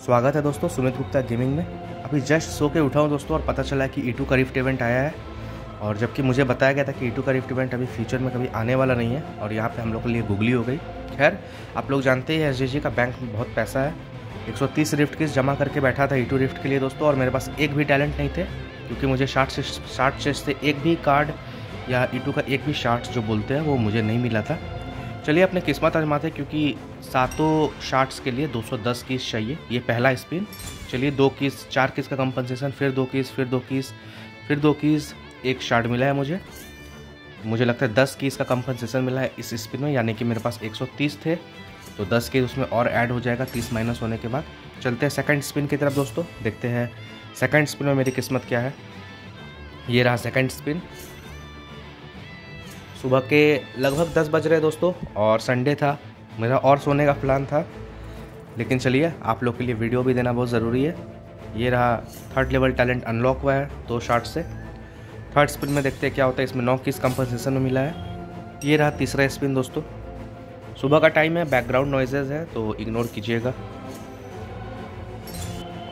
स्वागत है दोस्तों सुमित गुप्ता गेमिंग में। अभी जस्ट सो के उठा हूँ दोस्तों और पता चला कि ईटू का रिफ्ट इवेंट आया है। और जबकि मुझे बताया गया था कि ईटू का रिफ्ट इवेंट अभी फ्यूचर में कभी आने वाला नहीं है और यहाँ पे हम लोग के लिए गुगली हो गई। खैर, आप लोग जानते हैं एस का बैंक में बहुत पैसा है। 130 रिफ्ट किस जमा करके बैठा था ईटू रिफ्ट के लिए दोस्तों और मेरे पास एक भी टैलेंट नहीं थे, क्योंकि मुझे शार्ट से शार्ट चेस्ट से एक भी कार्ड या ईटू का एक भी शार्ट जो बोलते हैं वो मुझे नहीं मिला था। चलिए अपने किस्मत आजमाते क्योंकि सातों शार्ट्स के लिए 210 कीस चाहिए, ये पहला स्पिन चलिए दो कीस, चार कीस का कंपनसेशन फिर दो कीस, फिर दो कीस, फिर दो कीस, एक शार्ट मिला है मुझे। मुझे लगता है दस कीस का कंपनसेशन मिला है इस स्पिन में, यानी कि मेरे पास 130 थे तो 10 के उसमें और ऐड हो जाएगा 30 माइनस होने के बाद। चलते हैं सेकंड स्पिन की तरफ़ दोस्तों, देखते हैं सेकंड स्पिन में मेरी किस्मत क्या है। ये रहा सेकंड स्पिन सुबह के लगभग दस बज रहे दोस्तों, और संडे था। मेरा और सोने का प्लान था। लेकिन चलिए, आप लोग के लिए वीडियो भी देना बहुत ज़रूरी है। ये रहा थर्ड लेवल टैलेंट अनलॉक हुआ है दो शार्ट से। थर्ड स्पिन में देखते हैं क्या होता है। इसमें नौ किस कंपनसेशन में मिला है। ये रहा तीसरा स्पिन दोस्तों। सुबह का टाइम है बैकग्राउंड नॉइजेज है तो इग्नोर कीजिएगा।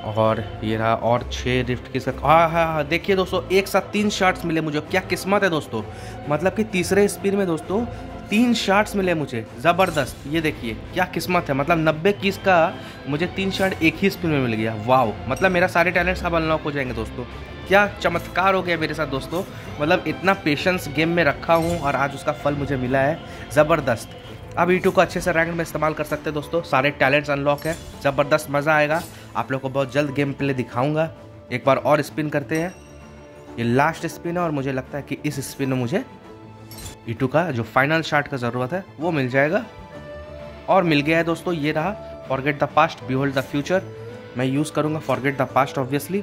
और ये रहा और छः रिफ्ट की हाँ हाँ हाँ देखिए दोस्तों, एक साथ तीन शार्ट्स मिले मुझे। क्या किस्मत है दोस्तों। मतलब कि तीसरे स्पिन में दोस्तों तीन शार्ट्स मिले मुझे, ज़बरदस्त। ये देखिए, क्या किस्मत है। मतलब नब्बे किस का मुझे तीन शार्ट एक ही स्पिन में मिल गया। वाओ मतलब मेरा सारे टैलेंट्स अब अनलॉक हो जाएँगे दोस्तों। क्या चमत्कार हो गया मेरे साथ दोस्तों। मतलब इतना पेशेंस गेम में रखा हूँ और आज उसका फल मुझे मिला है। ज़बरदस्त। अब यूट्यूब को अच्छे से रैंक में इस्तेमाल कर सकते हैं दोस्तों। सारे टैलेंट्स अनलॉक है। ज़बरदस्त मज़ा आएगा। आप लोग को बहुत जल्द गेम प्ले दिखाऊँगा। एक बार और स्पिन करते हैं। ये लास्ट स्पिन है और मुझे लगता है कि इस स्पिन में मुझे ईटू का जो फाइनल शार्ट का ज़रूरत है, वो मिल जाएगा। और मिल गया है दोस्तों, ये रहा forget the past behold the future मैं यूज़ करूँगा forget the past obviously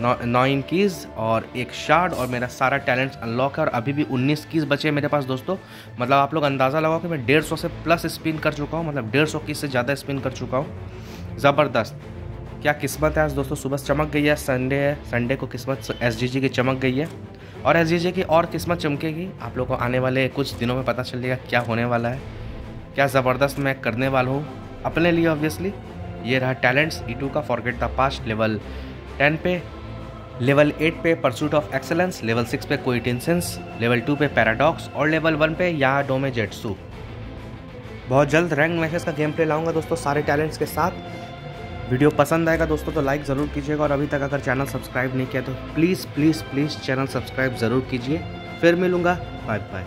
nine keys और एक शार्ड और मेरा सारा टैलेंट अनलॉक है। और अभी भी उन्नीस कीज़ बचे हैं मेरे पास दोस्तों। मतलब आप लोग अंदाज़ा लगाओ कि मैं डेढ़ सौ से प्लस स्पिन कर चुका हूँ। मतलब डेढ़ सौ कीज़ से ज़्यादा स्पिन कर चुका हूँ। ज़बरदस्त। क्या किस्मत है आज दोस्तों? सुबह चमक गई है संडे है। संडे को किस्मत एस की चमक गई है। और एस की और किस्मत चमकेगी। आप लोग को आने वाले कुछ दिनों में पता चलेगा क्या होने वाला है। क्या ज़बरदस्त मैं करने वाला हूँ। अपने लिए ऑब्वियसली ये रहा टैलेंट्स ई टू का forget the past level ten पे। लेवल एट पे pursuit of excellence level six पे कोई टेंसेंस लेवल टू पे पैराडॉक्स और लेवल वन पे या डोमे जेटसू बहुत जल्द रैंक मैचेस का गेम प्ले लाऊँगा दोस्तों सारे टैलेंट्स के साथ। वीडियो पसंद आएगा दोस्तों तो लाइक ज़रूर कीजिएगा और अभी तक अगर चैनल सब्सक्राइब नहीं किया तो please please please channel subscribe ज़रूर कीजिए। फिर मिलूँगा। Bye bye